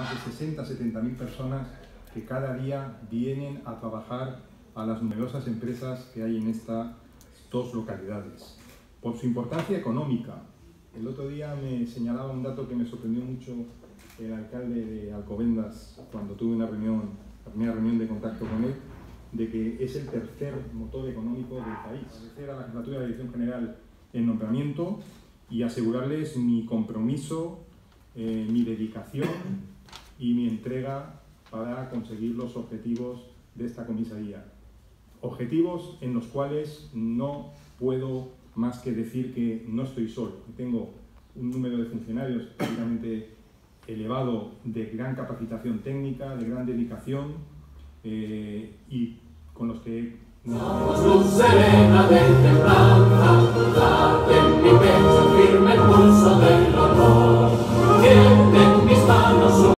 más de 60, 70 mil personas que cada día vienen a trabajar a las numerosas empresas que hay en estas dos localidades. Por su importancia económica, el otro día me señalaba un dato que me sorprendió mucho el alcalde de Alcobendas cuando tuve una reunión, la primera reunión de contacto con él, de que es el tercer motor económico del país. Agradecer a la Jefatura de Dirección General el nombramiento y asegurarles mi compromiso, eh, mi dedicación y mi entrega para conseguir los objetivos de esta comisaría. Objetivos en los cuales no puedo más que decir que no estoy solo. Tengo un número de funcionarios prácticamente elevado de gran capacitación técnica, de gran dedicación eh, y con los que... Somos luz serena de